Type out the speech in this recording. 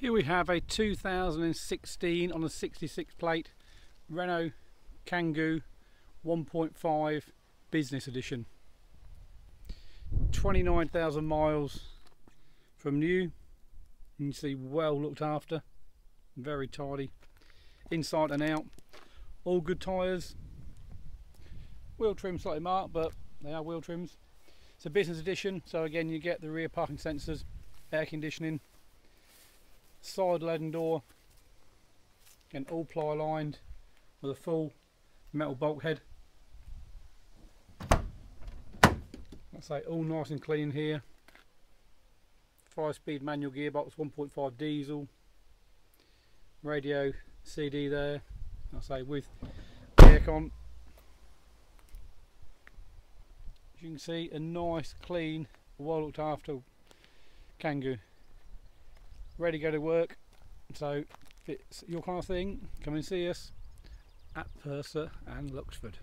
Here we have a 2016 on a 66 plate Renault Kangoo 1.5 Business Edition. 29,000 miles from new. You can see well looked after, very tidy, inside and out. All good tyres. Wheel trim slightly marked, but they are wheel trims. It's a business edition, so again you get the rear parking sensors, air conditioning, side leading door. And all ply lined with a full metal bulkhead. I say all nice and clean here. 5 speed manual gearbox 1.5 diesel. Radio CD there. I say with aircon. As you can see a nice clean well looked after Kangoo ready to go to work. So if it's your kind of thing, come and see us at Purser and Luxford.